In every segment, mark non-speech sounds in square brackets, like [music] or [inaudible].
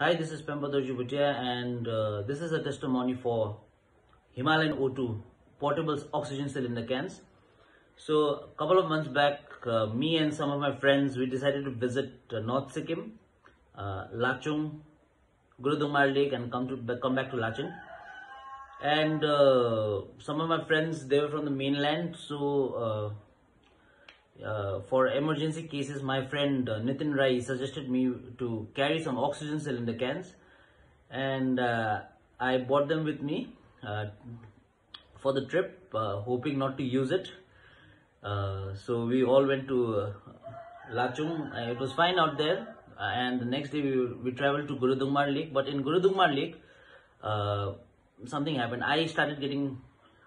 Hi, this is Pempadorji Bhutia and uh, this is a testimony for Himalayan O2 portable oxygen cylinder cans. So a couple of months back, uh, me and some of my friends, we decided to visit uh, North Sikkim, uh, Lachung, Gurudungmar Lake and come to come back to Lachung. And uh, some of my friends, they were from the mainland, so uh, for emergency cases, my friend uh, Nitin Rai suggested me to carry some oxygen cylinder cans, and uh, I bought them with me uh, for the trip, uh, hoping not to use it. Uh, so we all went to Lachung. It was fine out there, and the next day we we traveled to Gurudungmar Lake. But in Gurudungmar Lake, something happened. I started getting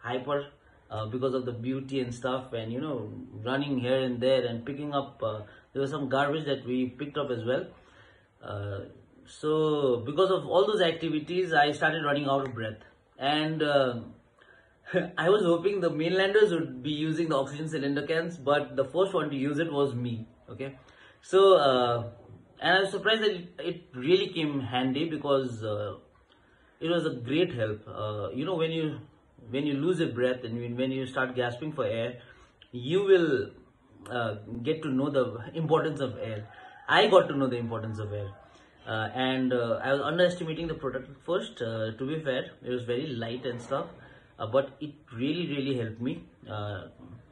hyper uh, because of the beauty and stuff and you know running here and there and picking up uh, there was some garbage that we picked up as well. Uh, so because of all those activities i started running out of breath. And uh, [laughs] i was hoping the mainlanders would be using the oxygen cylinder cans but the first one to use it was me okay? So uh, and i was surprised that it, it really came handy because uh, it was a great help. You know when you when you lose your breath and when you start gasping for air, you will uh, get to know the importance of air. I got to know the importance of air. Uh, and uh, I was underestimating the product first. Uh, to be fair, it was very light and stuff, uh, but it really, really helped me. Uh,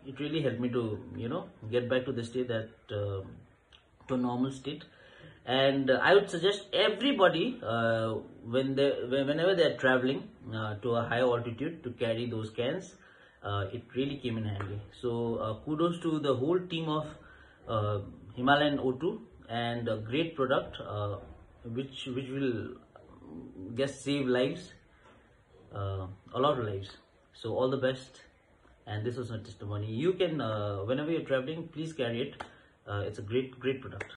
it really helped me to, you know, get back to the state that to normal state and uh, i would suggest everybody uh, when they whenever they are traveling uh, to a high altitude to carry those cans uh, it really came in handy. So uh, kudos to the whole team of uh, himalayan o2 and a great product which which will just save lives a lot of lives. So all the best. And this was my testimony. You can whenever you're traveling please carry it. It's a great great product